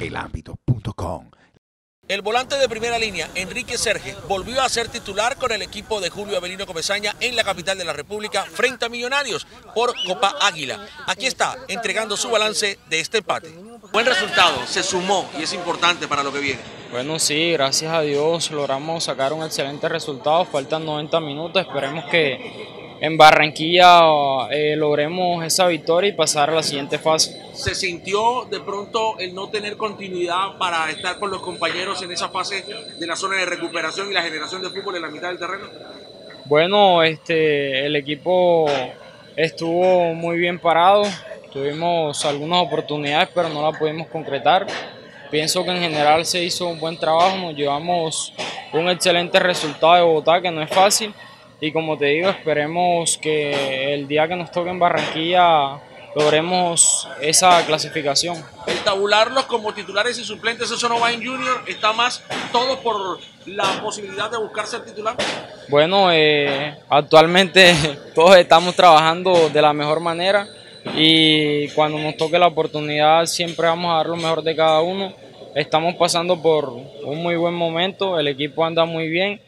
elámbito.com. El volante de primera línea, Enrique Serge, volvió a ser titular con el equipo de Julio Avelino Comesaña en la capital de la República frente a Millonarios por Copa Águila. Aquí está, entregando su balance de este empate. Buen resultado, se sumó y es importante para lo que viene. Bueno, sí, gracias a Dios logramos sacar un excelente resultado. Faltan 90 minutos, esperemos que en Barranquilla eh, logremos esa victoria y pasar a la siguiente fase. ¿Se sintió de pronto el no tener continuidad para estar con los compañeros en esa fase de la zona de recuperación y la generación de fútbol en la mitad del terreno? Bueno, este, el equipo estuvo muy bien parado, tuvimos algunas oportunidades pero no las pudimos concretar. Pienso que en general se hizo un buen trabajo, nos llevamos un excelente resultado de Bogotá que no es fácil y como te digo, esperemos que el día que nos toque en Barranquilla logremos esa clasificación. El tabularlos como titulares y suplentes, eso no va en Junior, está más todo por la posibilidad de buscar ser titular. Bueno, eh, actualmente todos estamos trabajando de la mejor manera y cuando nos toque la oportunidad siempre vamos a dar lo mejor de cada uno. Estamos pasando por un muy buen momento, el equipo anda muy bien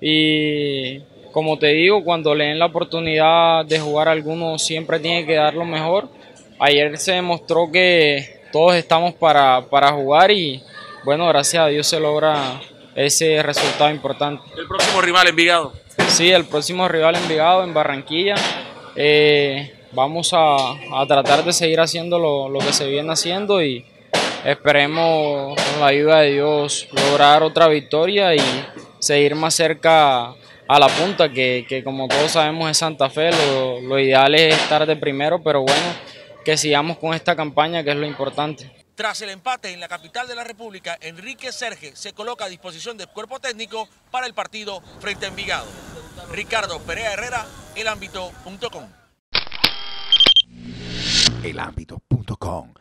y como te digo, cuando le den la oportunidad de jugar a alguno, siempre tiene que dar lo mejor. Ayer se demostró que todos estamos para, jugar y bueno, gracias a Dios se logra ese resultado importante. ¿El próximo rival Envigado? Sí, el próximo rival Envigado en Barranquilla. Eh, vamos a, tratar de seguir haciendo lo, lo que se viene haciendo y esperemos con la ayuda de Dios lograr otra victoria y seguir más cerca a la punta, que, como todos sabemos es Santa Fe, lo, ideal es estar de primero, pero bueno, que sigamos con esta campaña que es lo importante. Tras el empate en la capital de la República, Enrique Serge se coloca a disposición del cuerpo técnico para el partido frente a Envigado. Ricardo Perea Herrera, elámbito.com. Elámbito.com